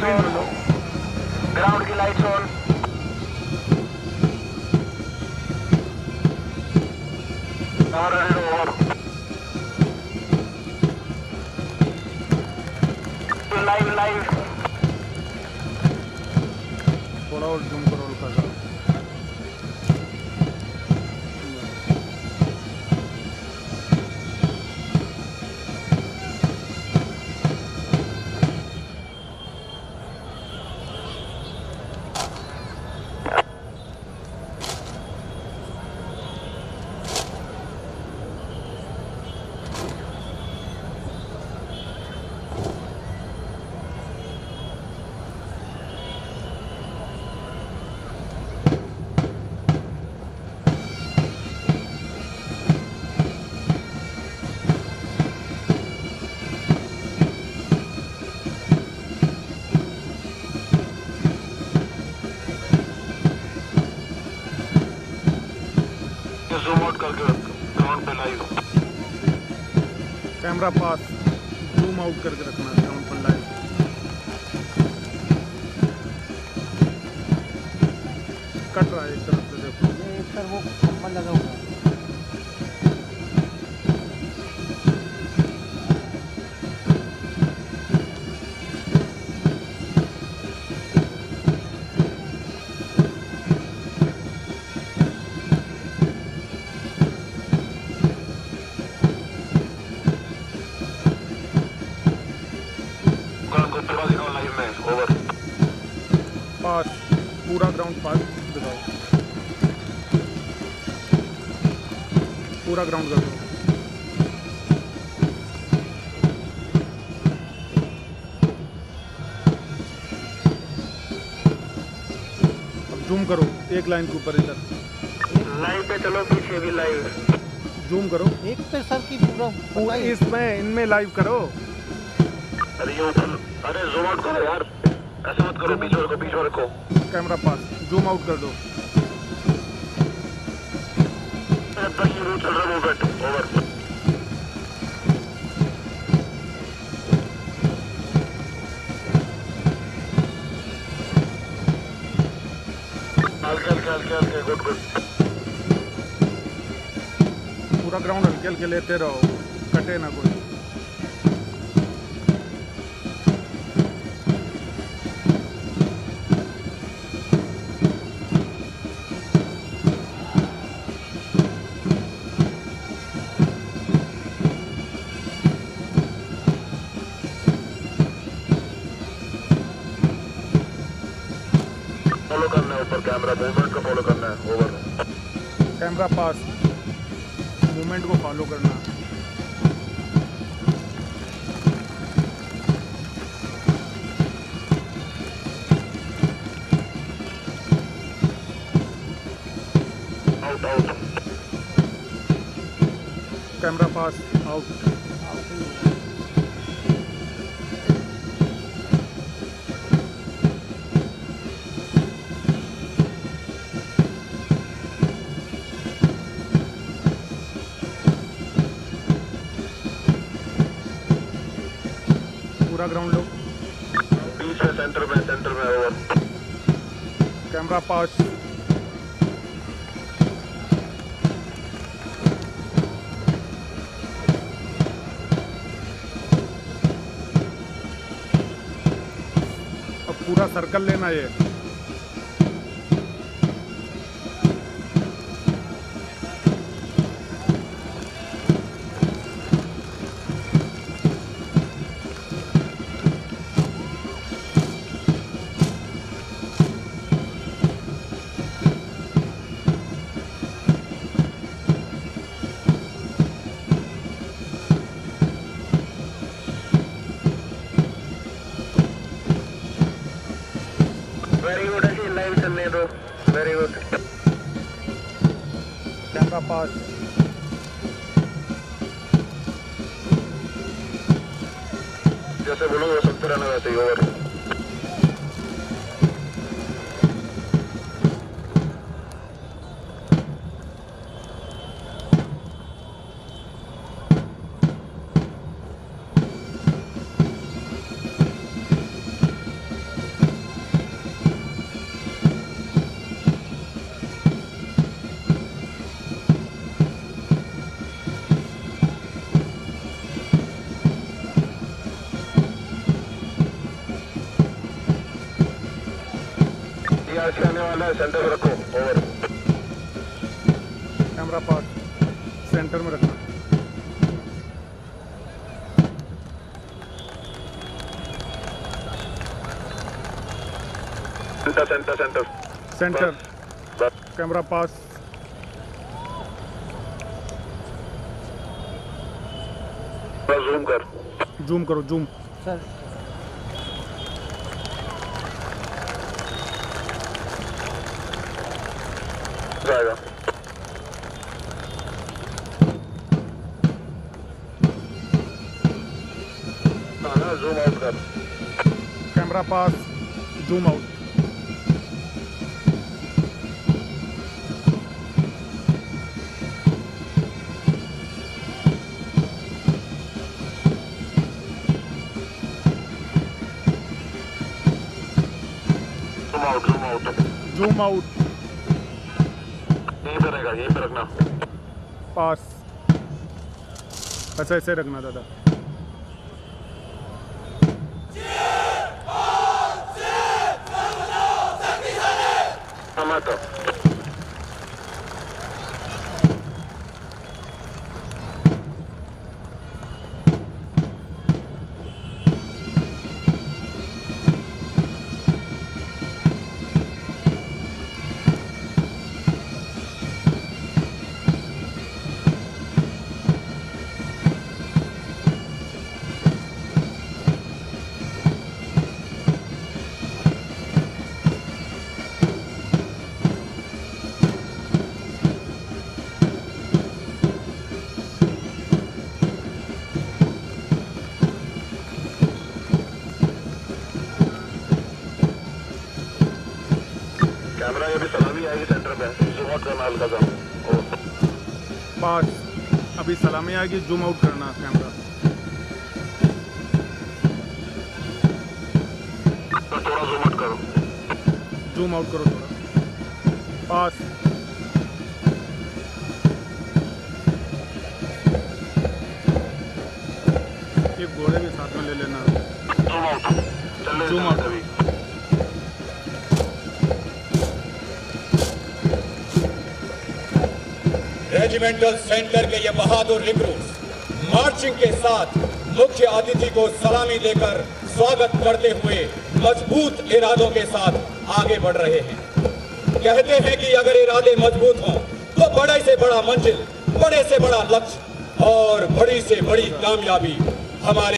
Screen लो ground की lights on और ओवर लाइव लाइव थोड़ा और जूम करो हल्का सा। जूम आउट करके ग्राउंड पे लाइव कैमरा पास जूम आउट करके रखना ग्राउंड पर लाइव कट रहा है एक तरफ़ से देखो। ये सर वो लगा हुआ है। पास पूरा ग्राउंड पास दिखाओ। पूरा ग्राउंड कर दो अब जूम करो एक लाइन के ऊपर इधर। लाइव पे चलो पीछे भी लाइव जूम करो। एक पे सर की पूरा पूरा इसमें इनमें लाइव करो। अरे अरे जूम आउट करो यार। ऐसा मत करो बीच रखो बीच रखो कैमरा पास जूम आउट कर दो। दस मिनट चल रहा है मूवमेंट ओवर हल्के हल्के हल्के हल्के गुड गुड पूरा ग्राउंड हल्के हल्के लेते रहो। कटे ना कोई कैमरा मूवमेंट को फॉलो करना है ओवर कैमरा पास। मूवमेंट को फॉलो करना। आउट आउट कैमरा पास आउट पूरा ग्राउंड लो बीच में सेंटर में सेंटर में ओवर कैमरा पास। अब पूरा सर्कल लेना ये। वेरी गुड ऐसे लाइव चलने दो वेरी गुड कैमरा पास जैसे बोलोगे वो चलते रहना वैसे ही ओवर आने वाला है सेंटर में रखो ओवर कैमरा पास सेंटर में रखना। Centre centre centre centre camera पास जूम कर. जूम करो जूम सर जाएगा हाँ ना जूम आउट कर कैमरा पास zoom out zoom out zoom out zoom out यहीं पे रहेगा यहीं पे रखना। पास। अच्छा ऐसे रखना दादा। हाँ पे जूम आउट करना हल्का सा ओ पास अभी सलामी आएगी जूम आउट करना कैमरा तो थोड़ा जूम आउट करो। जूम आउट करो थोड़ा। पास एक घोड़े भी साथ में ले लेना। जूम आउट चल Zoom रेजिमेंटल सेंटर के ये बहादुर रिक्रूट्स मार्चिंग के साथ मुख्य अतिथि को सलामी देकर स्वागत करते हुए मज़बूत इरादों के साथ आगे बढ़ रहे हैं। कहते हैं कि अगर इरादे मज़बूत हों तो बड़े से बड़ा मंजिल, बड़े से बड़ा लक्ष्य और बड़ी से बड़ी कामयाबी हमारे